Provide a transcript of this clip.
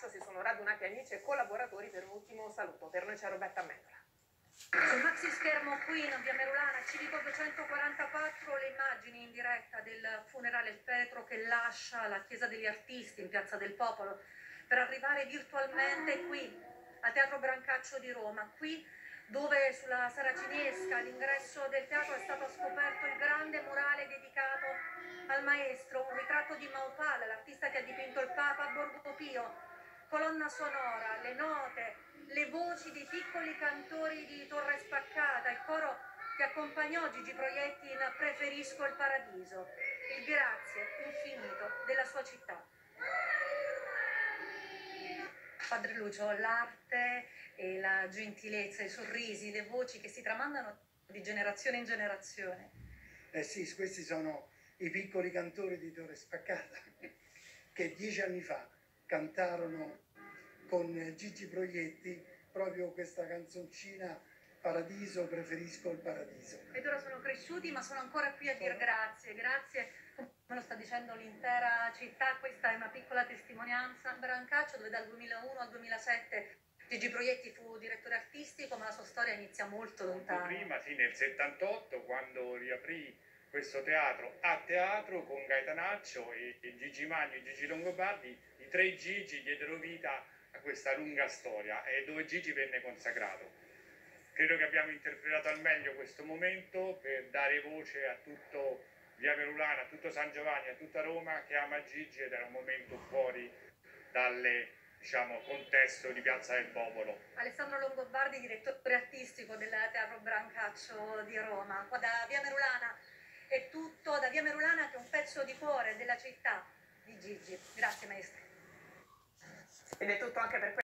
Brancaccio si sono radunati amici e collaboratori per un ultimo saluto. Per noi c'è Roberta Mendola. Sul maxi schermo qui in via Merulana, civico 244, le immagini in diretta del funerale il Petro che lascia la Chiesa degli Artisti in Piazza del Popolo per arrivare virtualmente qui al Teatro Brancaccio di Roma, qui dove sulla Saracinesca all'ingresso del teatro è stato scoperto il grande murale dedicato al maestro, un ritratto di Maupal, l'artista che ha dipinto il Papa a Borgo Pio, colonna sonora, le note, le voci dei piccoli cantori di Torre Spaccata, il coro che accompagnò Gigi Proietti in Preferisco il Paradiso, il grazie infinito della sua città. Padre Lucio, l'arte e la gentilezza, i sorrisi, le voci che si tramandano di generazione in generazione. Eh sì, questi sono i piccoli cantori di Torre Spaccata che dieci anni fa cantarono con Gigi Proietti proprio questa canzoncina Paradiso, preferisco il paradiso. Ed ora sono cresciuti ma sono ancora qui a dire grazie, grazie, come lo sta dicendo l'intera città, questa è una piccola testimonianza. Brancaccio dove dal 2001 al 2007 Gigi Proietti fu direttore artistico ma la sua storia inizia molto lontano. Prima, sì, nel 78 quando riaprì questo teatro a teatro con Gaetanaccio e, e Gigi Magno e Gigi Longobardi, i tre Gigi diedero vita a questa lunga storia e dove Gigi venne consacrato. Credo che abbiamo interpretato al meglio questo momento per dare voce a tutto Via Verulana, a tutto San Giovanni, a tutta Roma che ama Gigi ed era un momento fuori dal diciamo, contesto di Piazza del Popolo. Alessandro Longobardi, direttore artistico del Teatro Brancaccio di Roma. Qua da Via Merulana è tutto, da Via Merulana che è un pezzo di cuore della città di Gigi. Grazie maestro. Ed è tutto anche per